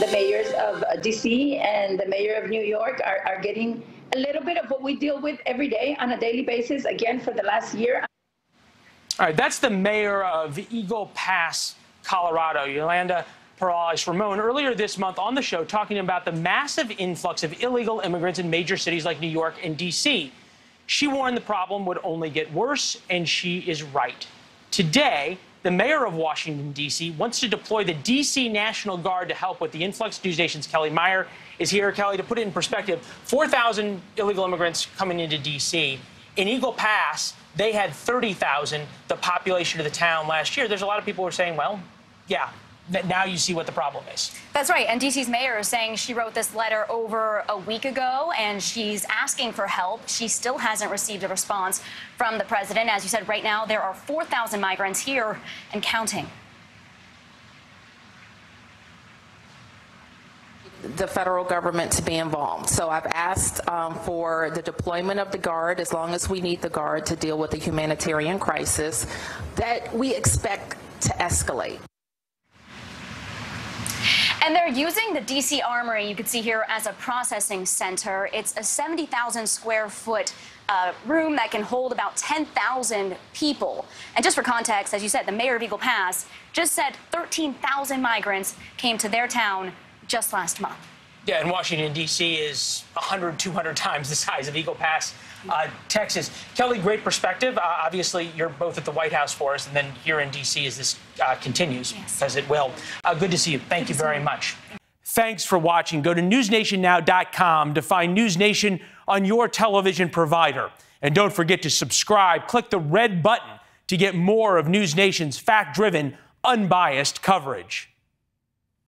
the mayors of uh, DC and the mayor of New York are, are getting a little bit of what we deal with every day on a daily basis, again, for the last year. All right, that's the mayor of Eagle Pass, Colorado, Yolanda Perales Ramon, earlier this month on the show talking about the massive influx of illegal immigrants in major cities like New York and D.C. She warned the problem would only get worse, and she is right. Today, the mayor of Washington, D.C., wants to deploy the D.C. National Guard to help with the influx. News Nation's Kelly Meyer is here. Kelly, to put it in perspective, 4,000 illegal immigrants coming into D.C. In Eagle Pass, they had 30,000, the population of the town last year. There's a lot of people who are saying, well, yeah, now you see what the problem is. That's right. And DC's mayor is saying she wrote this letter over a week ago and she's asking for help. She still hasn't received a response from the president. As you said, right now there are 4,000 migrants here and counting. the federal government to be involved. So I've asked um, for the deployment of the Guard as long as we need the Guard to deal with the humanitarian crisis that we expect to escalate. And they're using the DC Armory, you can see here, as a processing center. It's a 70,000 square foot uh, room that can hold about 10,000 people. And just for context, as you said, the mayor of Eagle Pass just said 13,000 migrants came to their town just last month. Yeah, and Washington, D.C. is 100, 200 times the size of Eagle Pass, uh, Texas. Kelly, great perspective. Uh, obviously, you're both at the White House for us, and then here in D.C. as this uh, continues, yes. as it will. Uh, good to see you. Thank good you very much. Thanks for watching. Go to newsnationnow.com to find News Nation on your television provider. And don't forget to subscribe. Click the red button to get more of News Nation's fact driven, unbiased coverage.